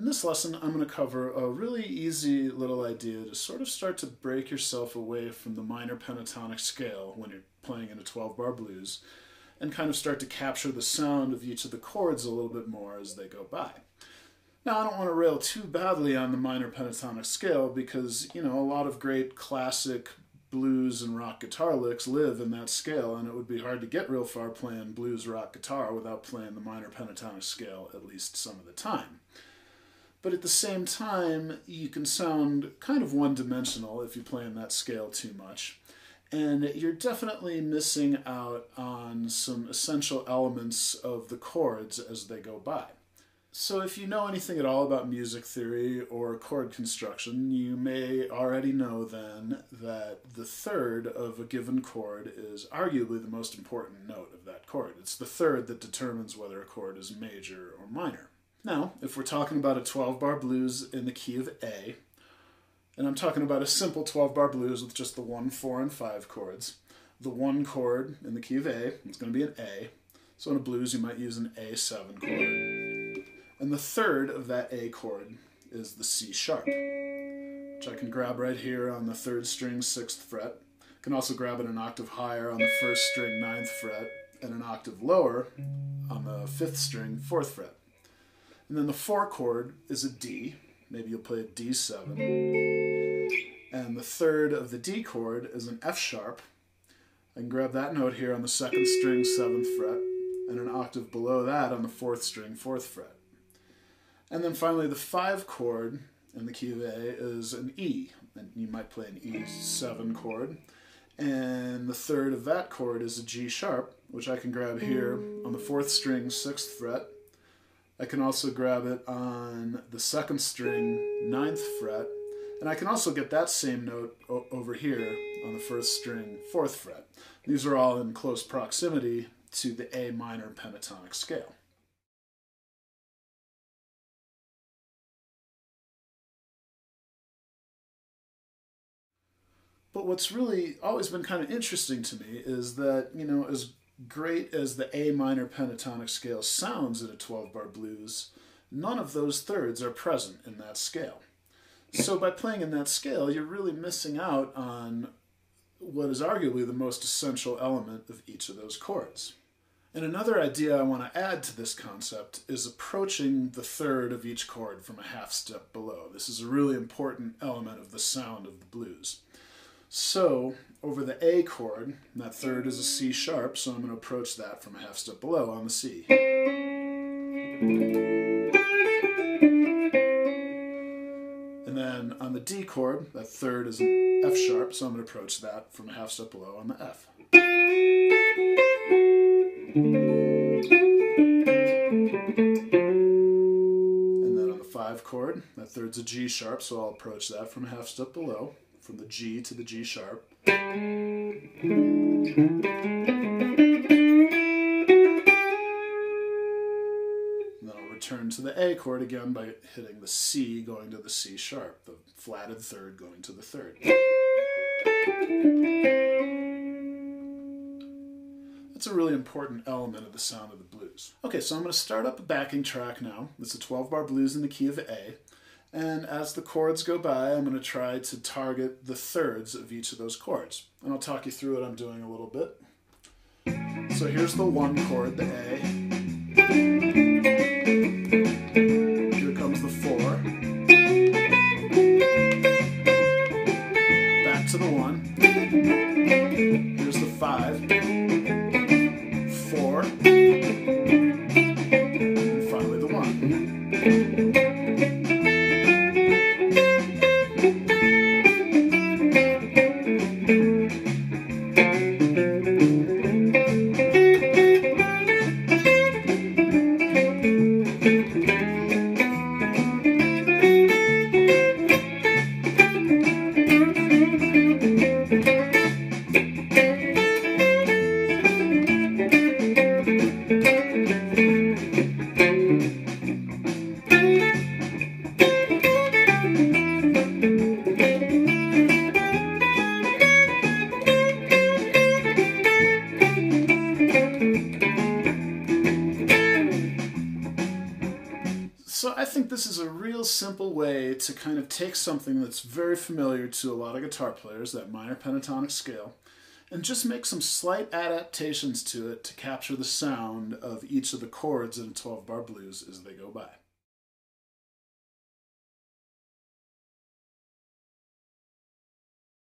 In this lesson, I'm going to cover a really easy little idea to sort of start to break yourself away from the minor pentatonic scale when you're playing in a 12 bar blues and kind of start to capture the sound of each of the chords a little bit more as they go by. Now, I don't want to rail too badly on the minor pentatonic scale because, you know, a lot of great classic blues and rock guitar licks live in that scale, and it would be hard to get real far playing blues rock guitar without playing the minor pentatonic scale at least some of the time. But at the same time, you can sound kind of one dimensional if you play in that scale too much. And you're definitely missing out on some essential elements of the chords as they go by. So, if you know anything at all about music theory or chord construction, you may already know then that the third of a given chord is arguably the most important note of that chord. It's the third that determines whether a chord is major or minor. Now, if we're talking about a 12 bar blues in the key of A, and I'm talking about a simple 12 bar blues with just the 1, 4, and 5 chords, the 1 chord in the key of A is going to be an A. So in a blues, you might use an A7 chord. And the third of that A chord is the C sharp, which I can grab right here on the third string, sixth fret. I can also grab it an octave higher on the first string, ninth fret, and an octave lower on the fifth string, fourth fret. And then the four chord is a D. Maybe you'll play a D7. And the third of the D chord is an F sharp. I can grab that note here on the second string, seventh fret, and an octave below that on the fourth string, fourth fret. And then finally, the five chord in the key of A is an E. And you might play an E7 chord. And the third of that chord is a G sharp, which I can grab here on the fourth string, sixth fret, I can also grab it on the second string, ninth fret, and I can also get that same note over here on the first string, fourth fret. These are all in close proximity to the A minor pentatonic scale. But what's really always been kind of interesting to me is that, you know, as great as the A minor pentatonic scale sounds in a 12 bar blues, none of those thirds are present in that scale. So by playing in that scale, you're really missing out on what is arguably the most essential element of each of those chords. And another idea I want to add to this concept is approaching the third of each chord from a half step below. This is a really important element of the sound of the blues. So over the A chord, that third is a C sharp, so I'm going to approach that from a half step below on the C. And then on the D chord, that third is an F sharp, so I'm going to approach that from a half step below on the F. And then on the 5 chord, that third's a G sharp, so I'll approach that from a half step below from the G to the G sharp. And then I'll return to the A chord again by hitting the C going to the C sharp, the flatted third going to the third. That's a really important element of the sound of the blues. Okay, so I'm going to start up a backing track now. It's a 12 bar blues in the key of A. And as the chords go by, I'm going to try to target the thirds of each of those chords. And I'll talk you through what I'm doing a little bit. So here's the one chord, the A. Here comes the four. Back to the one. Here's the five. Think this is a real simple way to kind of take something that's very familiar to a lot of guitar players, that minor pentatonic scale, and just make some slight adaptations to it to capture the sound of each of the chords in a 12 bar blues as they go by.